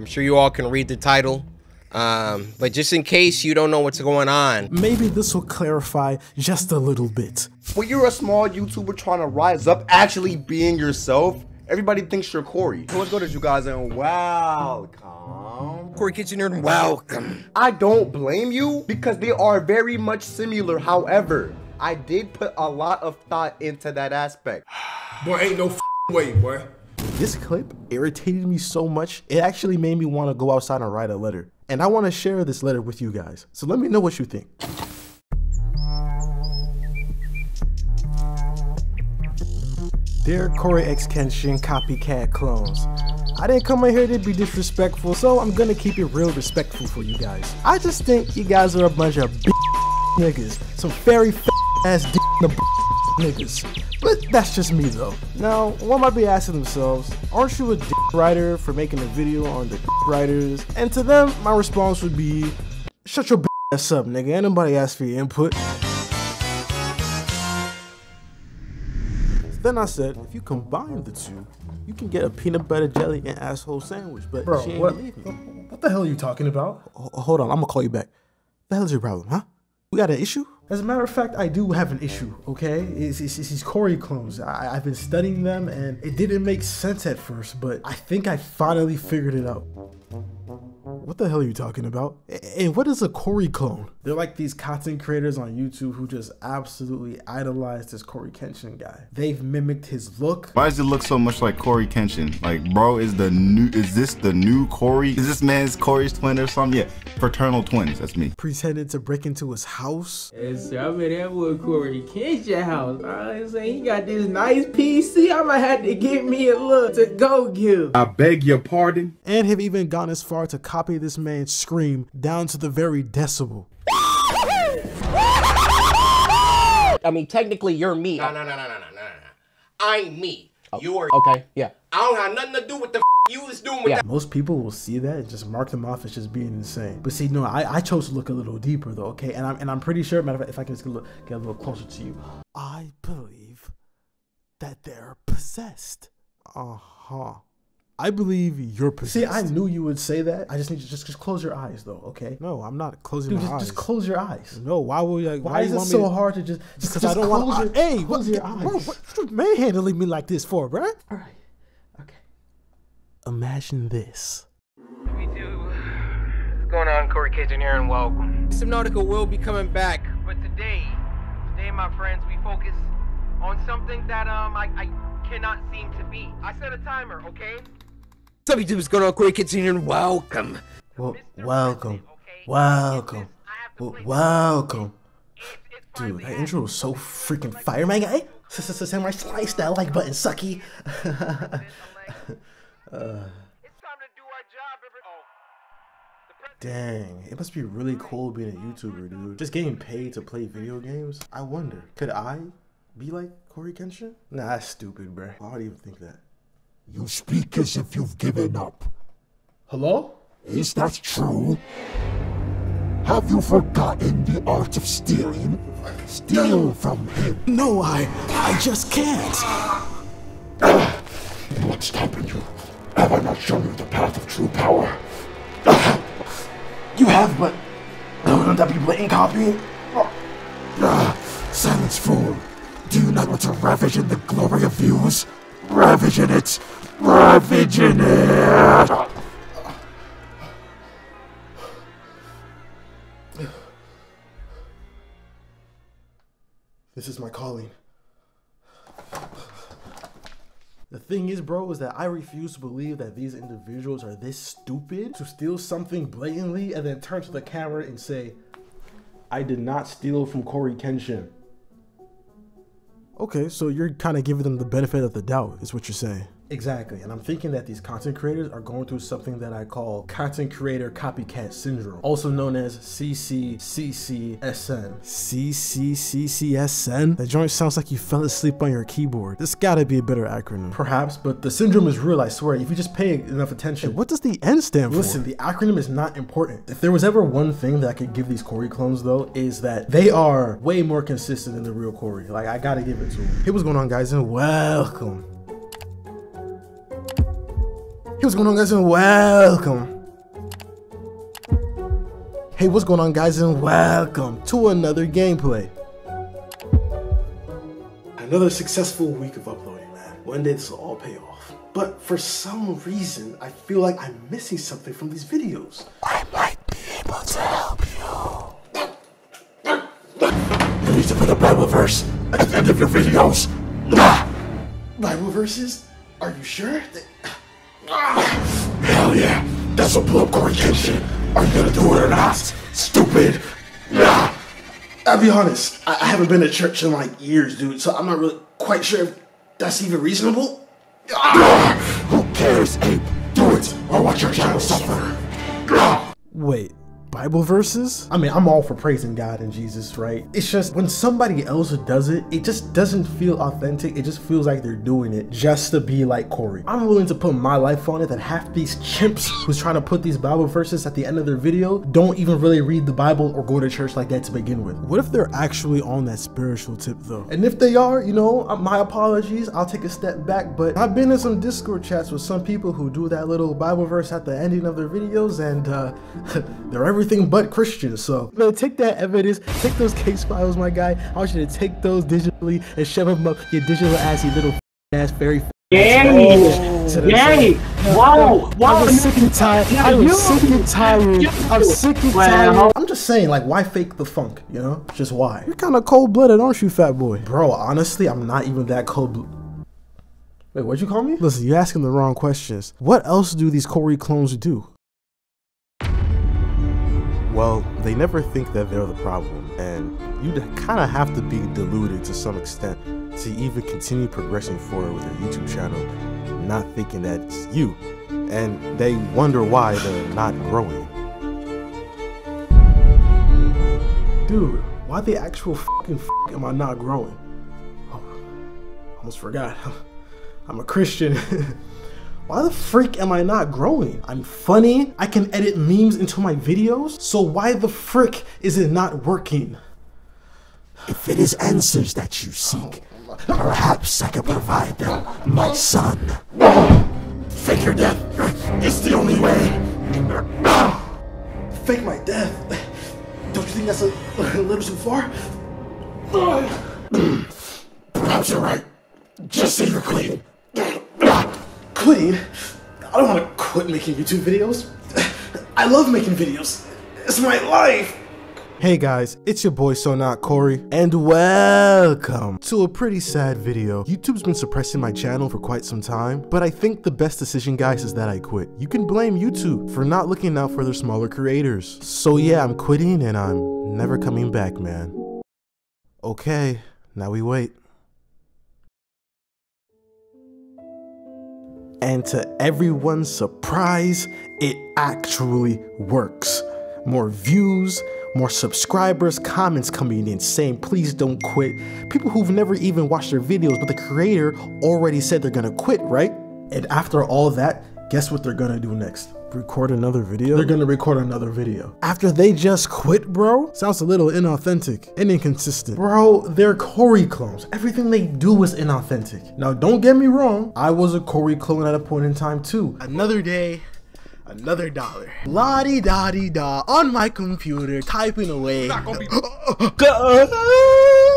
I'm sure you all can read the title. Um, but just in case you don't know what's going on, maybe this will clarify just a little bit. When you're a small YouTuber trying to rise up, actually being yourself, everybody thinks you're Cory. So let's go to you guys and welcome. Corey Kitchener, welcome. I don't blame you because they are very much similar. However, I did put a lot of thought into that aspect. boy, ain't no way, boy. This clip irritated me so much, it actually made me want to go outside and write a letter. And I want to share this letter with you guys. So let me know what you think. Dear CoryxKenshin copycat clones, I didn't come in here to be disrespectful, so I'm gonna keep it real respectful for you guys. I just think you guys are a bunch of niggas, some very ass niggas. But that's just me though. Now, one might be asking themselves, aren't you a dick writer for making a video on the dick writers? And to them, my response would be, shut your ass up, nigga. Ain't nobody asked for your input. Then I said, if you combine the two, you can get a peanut butter jelly and asshole sandwich. But Bro, she ain't what, what the hell are you talking about? H- hold on, I'm gonna call you back. The hell's your problem, huh? We got an issue? As a matter of fact, I do have an issue, okay? It's, it's, it's these Cory clones. I, I've been studying them and it didn't make sense at first, but I think I finally figured it out. What the hell are you talking about? And what is a Cory clone? They're like these content creators on YouTube who just absolutely idolize this Cory Kenshin guy. They've mimicked his look. Why does it look so much like Cory Kenshin? Like, bro, is the new is this the new Cory? Is this man's Cory's twin or something? Yeah, fraternal twins. That's me. Pretended to break into his house. Yes, sir. I'm in that boy Cory Kenshin house. I'm saying he got this nice PC. I might have to get me a look to go give. I beg your pardon. And have even gone as far to copy this man's scream down to the very decibel. I mean, technically, you're me. No, no, no, no, no, no, no, no. I'm me. You are. Okay, yeah. I don't have nothing to do with the f- you was doing with Yeah. that. Most people will see that and just mark them off as just being insane. But see, no, I, I chose to look a little deeper though, okay? And I'm and I'm pretty sure, matter of fact, if I can just get a little, get a little closer to you. I believe that they're possessed. Uh huh. I believe you're possessed. See, I knew you would say that. I just need you to just, just close your eyes though, okay? No, I'm not closing Dude, my just, eyes. just close your eyes. No, why would I? Why, you is it want me so to- hard to just just, Because just I don't close want. your, Hey, close what, your bro, eyes? what you manhandling me like this for, bruh? All right. Okay. Imagine this. Me too. What's going on, Corey Kitchen here, and welcome. Subnautica will be coming back, but today, today, my friends, we focus on something that um I, I cannot seem to be. I set a timer, okay? What's up, YouTube? What's going on, Corey Kitchen here, and welcome. Well, welcome, welcome, welcome. Dude, that intro was so freaking fire, man. Hey, samurai slice that like button, sucky. President- Dang, it must be really cool being a YouTuber, dude. Just getting paid to play video games. I wonder, could I be like Cory Kenshin? Nah, that's stupid, bruh. Why would I even think that? You speak as if you've given up. Hello? Is that true? Have you forgotten the art of stealing? Steal from him. No, I, I just can't. What's stopping you? Have I not shown you the path of true power? You have, but wouldn't that be blatant copying? Silence, fool. Do you not want to ravage in the glory of views? Ravage in it! Ravage in it! This is my calling. The thing is, bro, is that I refuse to believe that these individuals are this stupid to steal something blatantly and then turn to the camera and say, I did not steal from Cory Kenshin. Okay, so you're kind of giving them the benefit of the doubt, is what you're saying. Exactly, and I'm thinking that these content creators are going through something that I call content creator copycat syndrome, also known as CCCCSN. CCCCSN? That joint sounds like you fell asleep on your keyboard. This gotta be a better acronym. Perhaps, but the syndrome is real, I swear. If you just pay enough attention. What does the N stand for? Listen, the acronym is not important. If there was ever one thing that I could give these Cory clones, though, is that they are way more consistent than the real Cory. Like, I gotta give it to them. Hey, what's going on, guys, and welcome. Hey, what's going on, guys, and welcome. Hey, what's going on, guys, and welcome to another gameplay. Another successful week of uploading, man. One day this will all pay off. But for some reason, I feel like I'm missing something from these videos. I might be able to help you. You need to put a Bible verse at the end of your videos. Bible verses? Are you sure? Hell yeah, that's what blew up Cory Kenshin. Are you gonna do it or not? Stupid. Nah. I'll be honest, I, I haven't been to church in like years, dude, so I'm not really quite sure if that's even reasonable. Ah! Who cares, Ape? Do it or watch your channel suffer. Wait, Bible verses? I mean, I'm all for praising God and Jesus, right? It's just when somebody else does it, it just doesn't feel authentic. It just feels like they're doing it just to be like Cory. I'm willing to put my life on it that half these chimps who's trying to put these Bible verses at the end of their video don't even really read the Bible or go to church like that to begin with. What if they're actually on that spiritual tip though? And if they are, you know, uh, my apologies. I'll take a step back, but I've been in some Discord chats with some people who do that little Bible verse at the ending of their videos and uh, they're everything but Christians. So, man, take that evidence, take those case files, my guy. I want you to take those digitally and shove them up your digital ass, you little ass fairy. Danny! Danny! Whoa! Whoa! I'm sick and tired. I'm You- sick and tired. I'm sick and tired. I'm just saying, like, why fake the funk? You know, just why? You're kind of cold blooded, aren't you, fat boy? Bro, honestly, I'm not even that cold. Bl- Wait, what'd you call me? Listen, you're asking the wrong questions. What else do these Cory clones do? Well, they never think that they're the problem, and you kind of have to be deluded to some extent to even continue progressing forward with your YouTube channel, not thinking that it's you, and they wonder why they're not growing. Dude, why the actual fucking f- am I not growing? Oh, almost forgot. I'm a Christian. Why the freak am I not growing? I'm funny. I can edit memes into my videos. So why the frick is it not working? If it is answers that you seek, perhaps I can provide them, my son. Fake your death. It's the only way. Fake my death. Don't you think that's a, a little too far? Perhaps you're right. Just say you're clean. Quitting? I don't want to quit making YouTube videos. I love making videos. It's my life. Hey guys, it's your boy So Not Corey, and welcome to a pretty sad video. YouTube's been suppressing my channel for quite some time, but I think the best decision, guys, is that I quit. You can blame YouTube for not looking out for their smaller creators. So yeah, I'm quitting and I'm never coming back, man. Okay, now we wait. And to everyone's surprise, it actually works. More views, more subscribers, comments coming in saying, please don't quit. People who've never even watched their videos, but the creator already said they're gonna quit, right? And after all that, guess what they're gonna do next? Record another video? They're gonna record another video. After they just quit, bro? Sounds a little inauthentic and inconsistent. Bro, they're Cory clones. Everything they do is inauthentic. Now, don't get me wrong, I was a Cory clone at a point in time too. Another day, another dollar. La di da di da on my computer, typing away.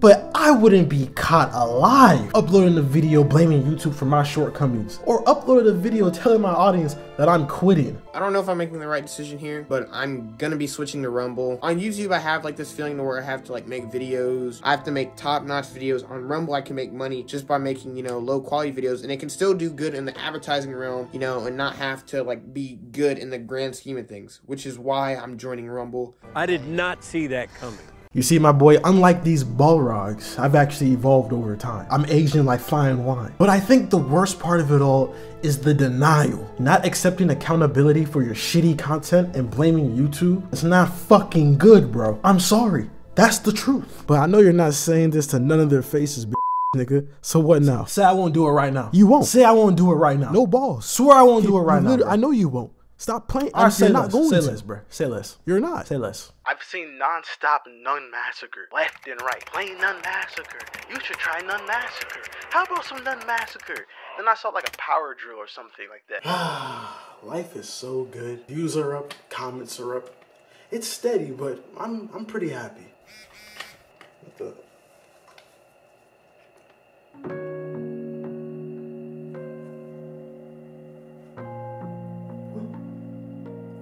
But I wouldn't be caught alive uploading a video blaming YouTube for my shortcomings, or uploading a video telling my audience that I'm quitting. I don't know if I'm making the right decision here, but I'm gonna be switching to Rumble. On YouTube, I have like this feeling to where I have to like make videos. I have to make top-notch videos. On Rumble, I can make money just by making, you know, low-quality videos, and it can still do good in the advertising realm, you know, and not have to like be good in the grand scheme of things, which is why I'm joining Rumble. I did not see that coming. You see, my boy, unlike these Balrogs, I've actually evolved over time. I'm aging like fine wine. But I think the worst part of it all is the denial. Not accepting accountability for your shitty content and blaming YouTube. It's not fucking good, bro. I'm sorry. That's the truth. But I know you're not saying this to none of their faces, bitch, nigga. So what now? Say I won't do it right now. You won't. Say I won't do it right now. No balls. Swear I won't do it right now. bro. I know you won't. Stop playing. All right, I'm say you're less. not going say to. less, bro. Say less. You're not. Say less. I've seen non-stop Nun Massacre, left and right. Playing Nun Massacre. You should try Nun Massacre. How about some Nun Massacre? Then I saw like a power drill or something like that. Life is so good. Views are up, comments are up. It's steady, but I'm I'm pretty happy.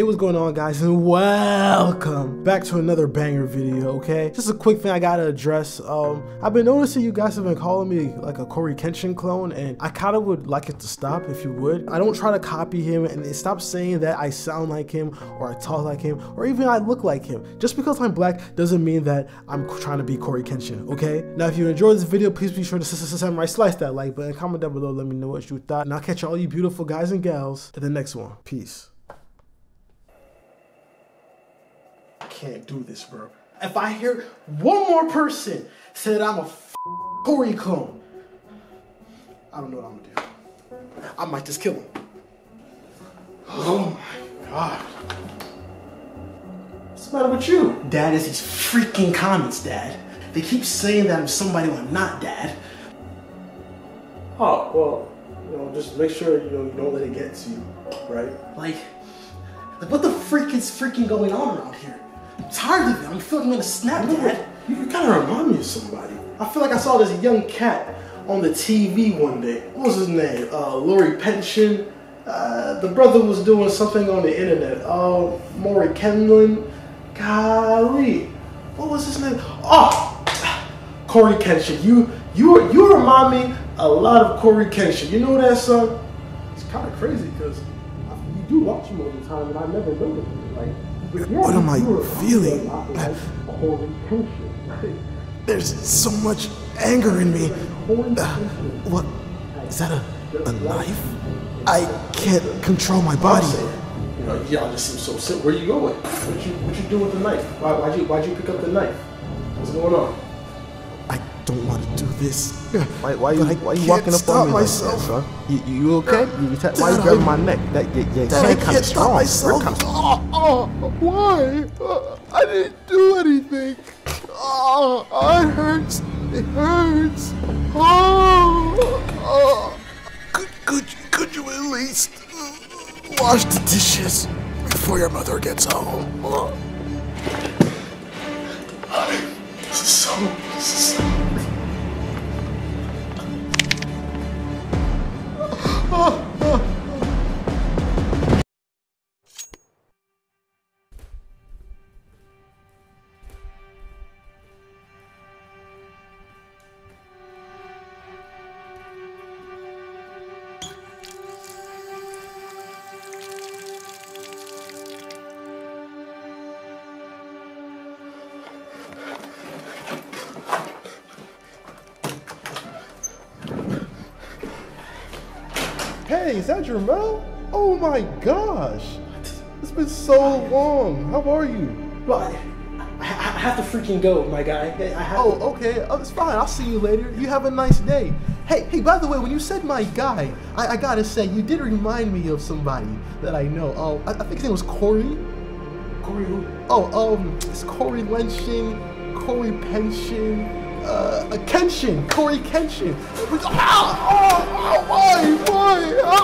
Hey, what's going on, guys, and welcome back to another banger video, okay? Just a quick thing I gotta address. Um, I've been noticing you guys have been calling me like a Cory Kenshin clone, and I kind of would like it to stop if you would. I don't try to copy him, and stop saying that I sound like him, or I talk like him, or even I look like him. Just because I'm black doesn't mean that I'm trying to be Cory Kenshin, okay? Now, if you enjoyed this video, please be sure to samurai slice that like button, comment down below, let me know what you thought, and I'll catch all you beautiful guys and gals in the next one. Peace. Can't do this, bro. If I hear one more person say that I'm a Cory clone, I don't know what I'm gonna do. I might just kill him. Oh my god. What's the matter with you? Dad is these freaking comments, Dad. They keep saying that I'm somebody when I'm not, Dad. Oh, well, you know, just make sure you know you don't let it get to you, right? Like, like what the freak is freaking going on around here? Tired of it. I'm feeling I'm gonna snap, Dad. You kind of remind me of somebody. I feel like I saw this young cat on the TV one day. What was his name? Uh, Lori Pension. Uh, the brother was doing something on the internet. Uh, Maury Kenlin. Golly. What was his name? Oh, Cory Kenshin. You, you, you remind me a lot of Cory Kenshin. You know that, son? It's kind of crazy because you do watch him all the time, and I never noticed it. Like, what am I feeling? There's so much anger in me. Uh, what? Is that a, a knife? I can't control my body. You know, y'all just seem so sick. Where you going? What you what you doing with the knife? Why, why'd you why'd you pick up the knife? What's going on? I don't want to do this. Why, why you, why you walking up on me myself. like that, son? You, you okay? You, you why you grabbing my neck? That, yeah, yeah, Dad, I kind of can't strong. stop myself. kinda Oh, oh, why? Uh, I didn't do anything. Oh, oh, it hurts. It hurts. Oh, oh. Could, could, could you at least wash the dishes before your mother gets home? Oh. I'm so sorry. Hey, is that Jermel? Oh my gosh. It's been so long. How are you? Well, I, I, I have to freaking go, my guy. I have Oh, okay. Oh, it's fine. I'll see you later. You have a nice day. Hey, hey, by the way, when you said my guy, I, I gotta say, you did remind me of somebody that I know. Oh, I, I think his name was Cory. Cory who? Oh, um, it's Cory Lenshin, Cory Pension, uh, Kenshin, Cory Kenshin. Ah, oh, oh, why, why, ah,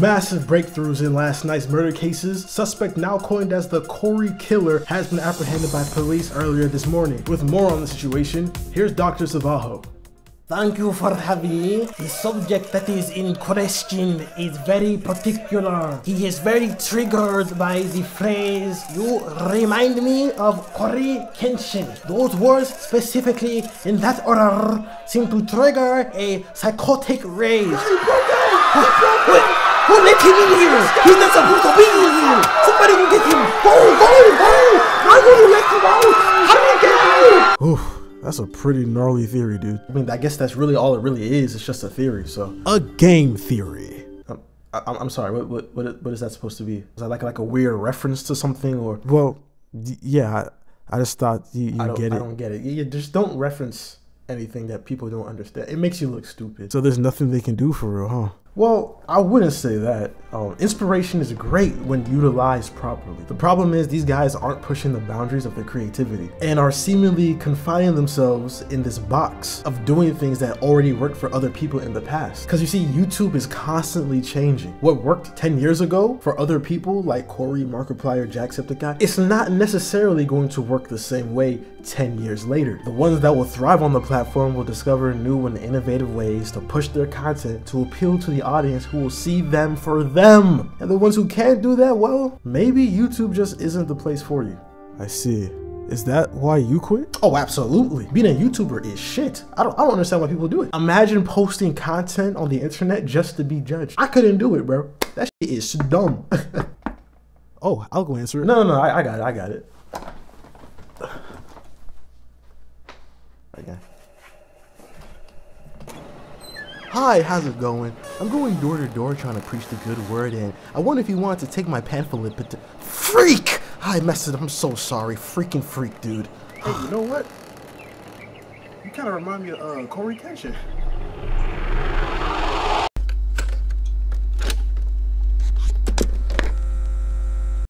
Massive breakthroughs in last night's murder cases. Suspect now coined as the Cory Killer has been apprehended by police earlier this morning. With more on the situation, here's Dr. Savajo. Thank you for having me. The subject that is in question is very particular. He is very triggered by the phrase, you remind me of Cory Kenshin. Those words specifically in that order seem to trigger a psychotic rage. Wait, who let him in here? He's not supposed to be in here. Somebody go get him. Go, go, go. Why will you let him out? How did he get out? Oof. That's a pretty gnarly theory, dude. I mean, I guess that's really all it really is. It's just a theory, so. A game theory. Um, I, I'm sorry. What, what what what is that supposed to be? Is that like like a weird reference to something or? Well, yeah, I, I just thought you, you I don't get I it. don't get it. You, you just don't reference anything that people don't understand. It makes you look stupid. So there's nothing they can do for real, huh? Well, I wouldn't say that. Um, inspiration is great when utilized properly. The problem is these guys aren't pushing the boundaries of their creativity and are seemingly confining themselves in this box of doing things that already worked for other people in the past. Because you see, YouTube is constantly changing. What worked 10 years ago for other people like Cory, Markiplier, Jacksepticeye, it's not necessarily going to work the same way 10 years later. The ones that will thrive on the platform will discover new and innovative ways to push their content to appeal to the audience who will see them for them. And the ones who can't do that, well, maybe YouTube just isn't the place for you. I see. Is that why you quit? Oh, absolutely. Being a YouTuber is shit. I don't I don't understand why people do it. Imagine posting content on the internet just to be judged. I couldn't do it, bro. That shit is dumb. oh, I'll go answer it. No, no, no, I, I got it. I got it. Okay. Hi, how's it going? I'm going door to door trying to preach the good word, and I wonder if you wanted to take my pamphlet. But freak! I messed it up. I'm so sorry. Freaking freak, dude. Hey, you know what? You kind of remind me of uh, Cory Kenshin.